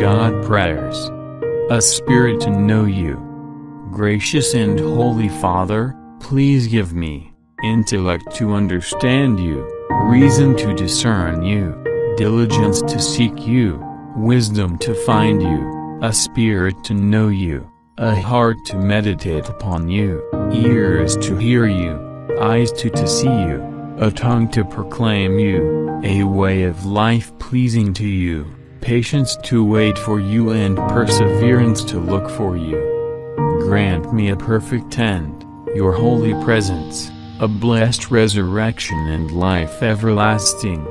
God prayers. A spirit to know you. Gracious and Holy Father, please give me intellect to understand you, reason to discern you, diligence to seek you, wisdom to find you, a spirit to know you, a heart to meditate upon you, ears to hear you, eyes to to see you, a tongue to proclaim you, a way of life pleasing to you, patience to wait for you and perseverance to look for you. Grant me a perfect end, your holy presence, a blessed resurrection and life everlasting.